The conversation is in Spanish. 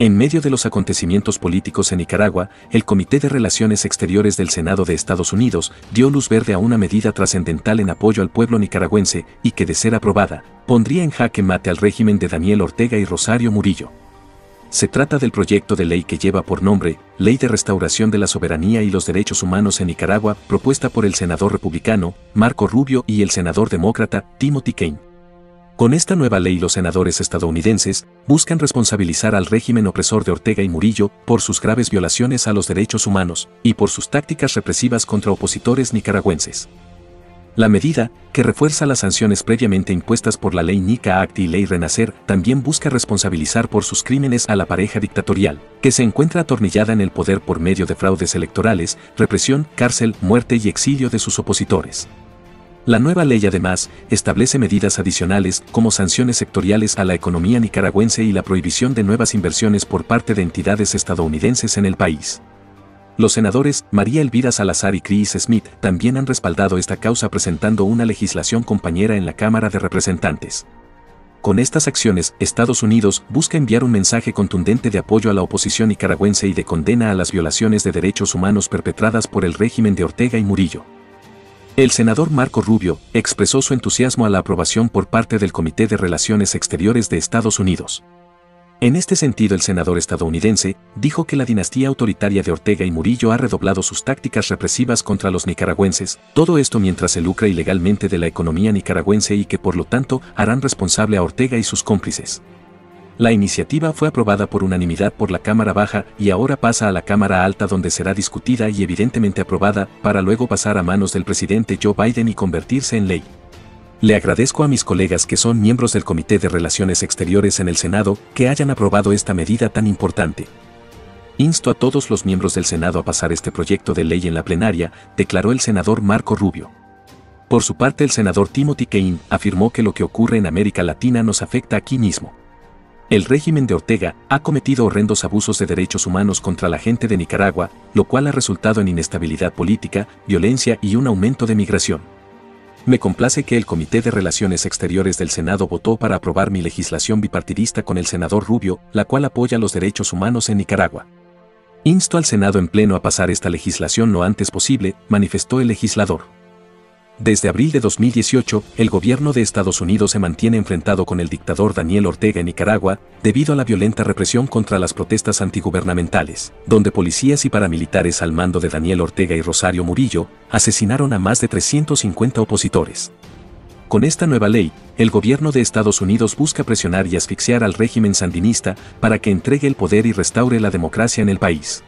En medio de los acontecimientos políticos en Nicaragua, el Comité de Relaciones Exteriores del Senado de Estados Unidos dio luz verde a una medida trascendental en apoyo al pueblo nicaragüense y que, de ser aprobada, pondría en jaque mate al régimen de Daniel Ortega y Rosario Murillo. Se trata del proyecto de ley que lleva por nombre Ley de Restauración de la Soberanía y los Derechos Humanos en Nicaragua, propuesta por el senador republicano Marco Rubio y el senador demócrata Timothy Kane. Con esta nueva ley los senadores estadounidenses buscan responsabilizar al régimen opresor de Ortega y Murillo por sus graves violaciones a los derechos humanos y por sus tácticas represivas contra opositores nicaragüenses. La medida, que refuerza las sanciones previamente impuestas por la ley Nica Act y ley Renacer, también busca responsabilizar por sus crímenes a la pareja dictatorial, que se encuentra atornillada en el poder por medio de fraudes electorales, represión, cárcel, muerte y exilio de sus opositores. La nueva ley además establece medidas adicionales como sanciones sectoriales a la economía nicaragüense y la prohibición de nuevas inversiones por parte de entidades estadounidenses en el país. Los senadores María Elvira Salazar y Chris Smith también han respaldado esta causa presentando una legislación compañera en la Cámara de Representantes. Con estas acciones, Estados Unidos busca enviar un mensaje contundente de apoyo a la oposición nicaragüense y de condena a las violaciones de derechos humanos perpetradas por el régimen de Ortega y Murillo. El senador Marco Rubio expresó su entusiasmo a la aprobación por parte del Comité de Relaciones Exteriores de Estados Unidos. En este sentido, el senador estadounidense dijo que la dinastía autoritaria de Ortega y Murillo ha redoblado sus tácticas represivas contra los nicaragüenses, todo esto mientras se lucra ilegalmente de la economía nicaragüense y que por lo tanto harán responsable a Ortega y sus cómplices. La iniciativa fue aprobada por unanimidad por la Cámara Baja y ahora pasa a la Cámara Alta donde será discutida y evidentemente aprobada para luego pasar a manos del presidente Joe Biden y convertirse en ley. Le agradezco a mis colegas que son miembros del Comité de Relaciones Exteriores en el Senado que hayan aprobado esta medida tan importante. Insto a todos los miembros del Senado a pasar este proyecto de ley en la plenaria, declaró el senador Marco Rubio. Por su parte, el senador Timothy Kane afirmó que lo que ocurre en América Latina nos afecta aquí mismo. El régimen de Ortega ha cometido horrendos abusos de derechos humanos contra la gente de Nicaragua, lo cual ha resultado en inestabilidad política, violencia y un aumento de migración. Me complace que el Comité de Relaciones Exteriores del Senado votó para aprobar mi legislación bipartidista con el senador Rubio, la cual apoya los derechos humanos en Nicaragua. Insto al Senado en pleno a pasar esta legislación lo antes posible, manifestó el legislador. Desde abril de 2018, el gobierno de Estados Unidos se mantiene enfrentado con el dictador Daniel Ortega en Nicaragua, debido a la violenta represión contra las protestas antigubernamentales, donde policías y paramilitares al mando de Daniel Ortega y Rosario Murillo asesinaron a más de 350 opositores. Con esta nueva ley, el gobierno de Estados Unidos busca presionar y asfixiar al régimen sandinista para que entregue el poder y restaure la democracia en el país.